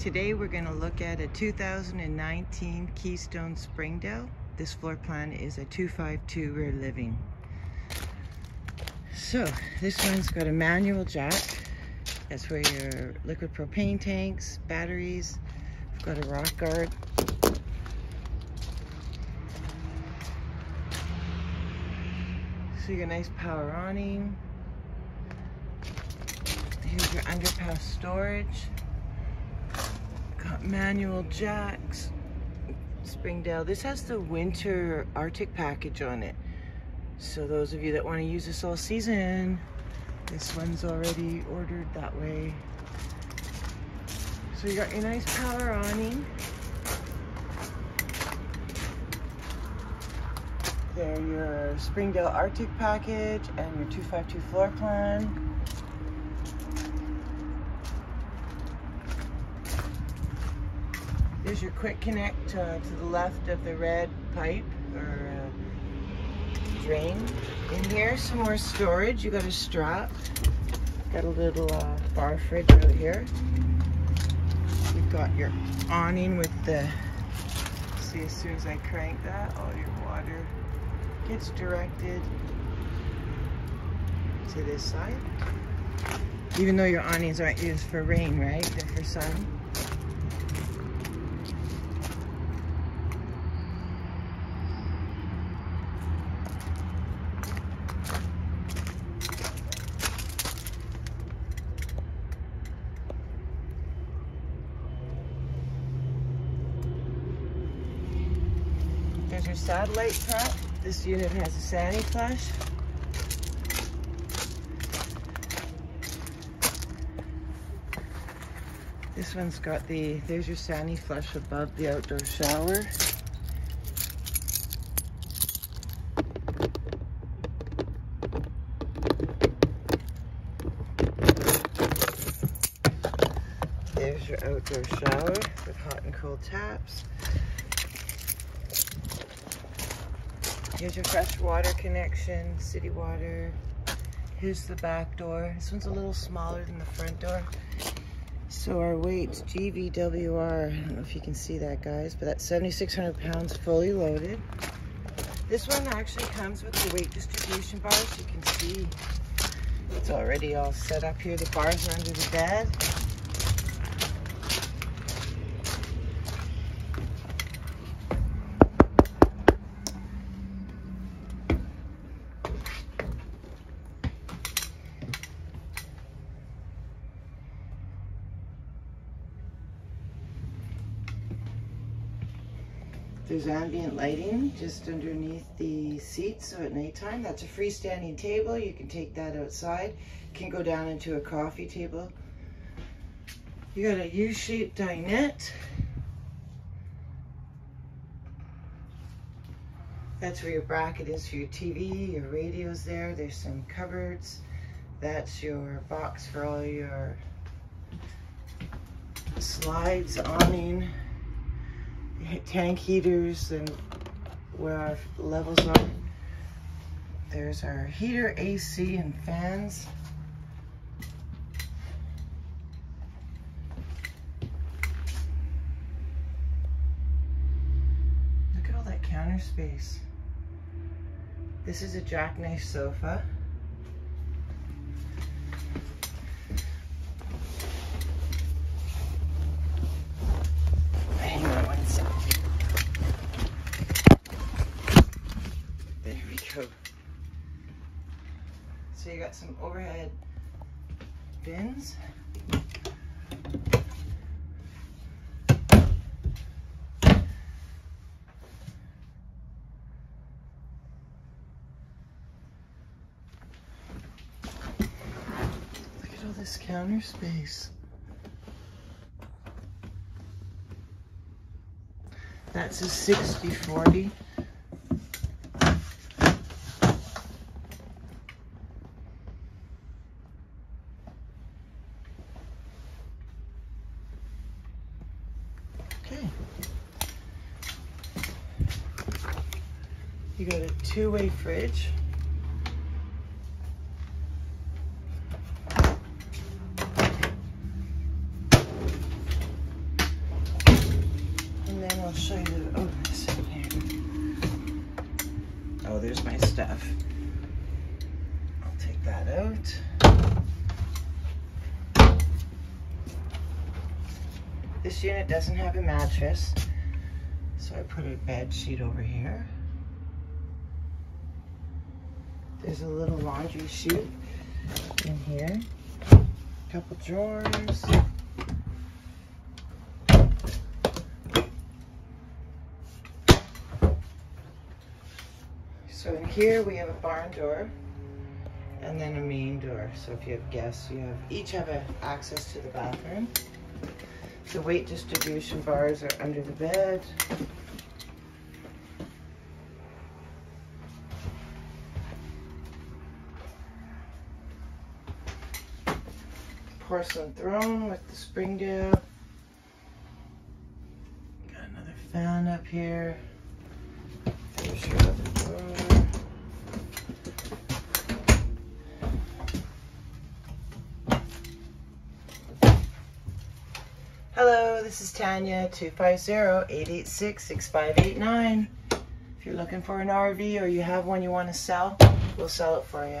Today we're going to look at a 2019 Keystone Springdale. This floor plan is a 252 rear living. So this one's got a manual jack. That's where your liquid propane tanks, batteries. We've got a rock guard. So you got nice power awning. Here's your underpass storage. Got manual jacks. Springdale. This has the winter Arctic package on it. So those of you that want to use this all season, this one's already ordered that way. So you got your nice power awning. There your Springdale Arctic package and your 252 floor plan. Your quick connect uh, to the left of the red pipe or uh, drain. In here, some more storage. You got a strap. Got a little uh, bar fridge out here. You've got your awning with the, see as soon as I crank that, all your water gets directed to this side. Even though your awnings aren't used for rain, right? They're for sun. There's your satellite front. This unit has a Sani flush. This one's got the, there's your Sani flush above the outdoor shower. There's your outdoor shower with hot and cold taps. Here's your fresh water connection, city water. Here's the back door. This one's a little smaller than the front door. So our weight's GVWR. I don't know if you can see that, guys, but that's 7,600 pounds fully loaded. This one actually comes with the weight distribution bar, so you can see it's already all set up here. The bars are under the bed. There's ambient lighting just underneath the seats, so at nighttime, that's a freestanding table. You can take that outside. Can go down into a coffee table. You got a U-shaped dinette. That's where your bracket is for your TV, your radio's there. There's some cupboards. That's your box for all your slides, awning tank heaters and where our levels are. There's our heater, AC, and fans. Look at all that counter space. This is a jackknife sofa. So you got some overhead bins. Look at all this counter space. That's a 60-40. Okay. You got a two-way fridge. And then I'll show you. The, in here. Oh, there's my stuff. I'll take that out. This unit doesn't have a mattress, so I put a bed sheet over here. There's a little laundry chute in here. A couple drawers. So in here we have a barn door and then a main door. So if you have guests, you have each have a, access to the bathroom. The weight distribution bars are under the bed. Porcelain throne with the spring Springdale. Got another fan up here. There's your other drawer. Hello, this is Tanya, 250-886-6589. If you're looking for an RV or you have one you want to sell, we'll sell it for you.